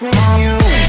lost me. in you